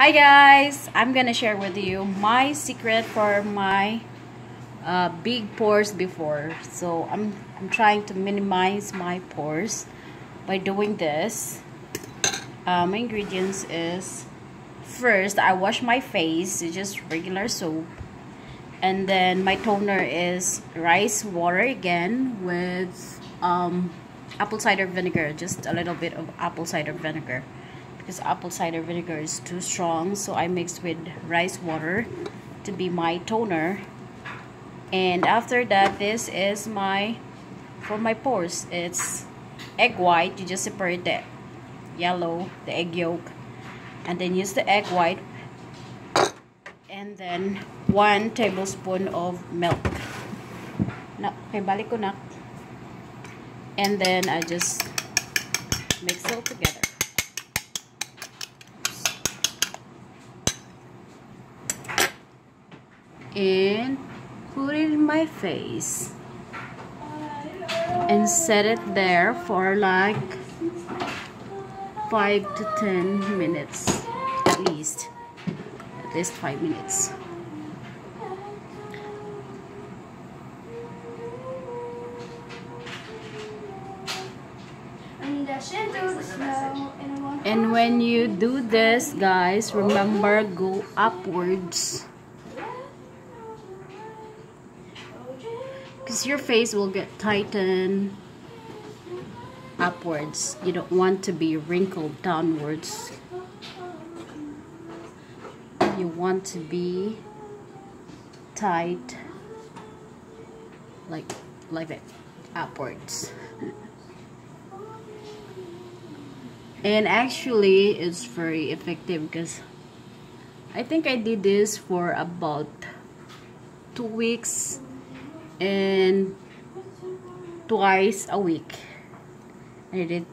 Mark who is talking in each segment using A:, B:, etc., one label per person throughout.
A: Hi guys! I'm gonna share with you my secret for my uh, big pores before. So I'm, I'm trying to minimize my pores by doing this. Uh, my ingredients is first I wash my face just regular soap and then my toner is rice water again with um, apple cider vinegar just a little bit of apple cider vinegar because apple cider vinegar is too strong so I mix with rice water to be my toner. And after that this is my for my pores it's egg white. You just separate the yellow the egg yolk and then use the egg white and then one tablespoon of milk. And then I just mix it all together and put it in my face and set it there for like 5 to 10 minutes at least. At least 5 minutes. And when you do this guys remember go upwards because your face will get tightened upwards. You don't want to be wrinkled downwards. You want to be tight like like that upwards. And actually it's very effective because I think I did this for about two weeks and twice a week. I did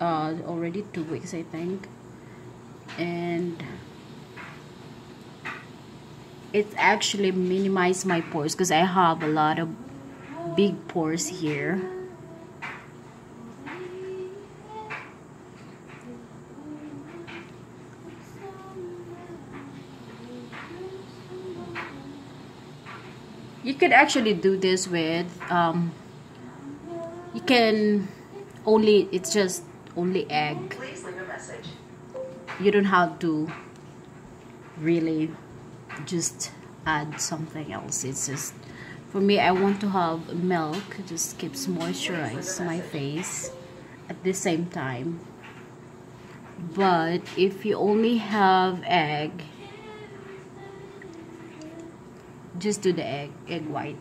A: uh, already two weeks I think. And it actually minimized my pores because I have a lot of big pores here you could actually do this with um, you can only it's just only egg. You don't have to really just add something else. It's just for me I want to have milk it just keeps moisturize my face at the same time. But if you only have egg just do the egg egg white.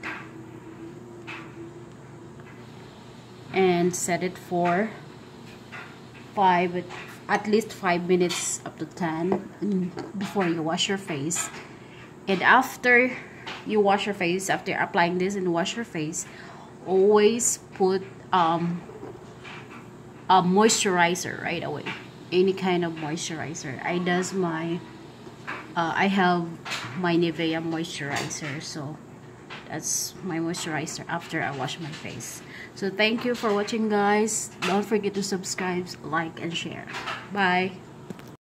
A: And set it for five at least five minutes up to ten before you wash your face. And after you wash your face after applying this and wash your face always put um, a moisturizer right away. Any kind of moisturizer. I does my uh, I have my Nivea moisturizer so that's my moisturizer after I wash my face. So thank you for watching guys. Don't forget to subscribe like and share. Bye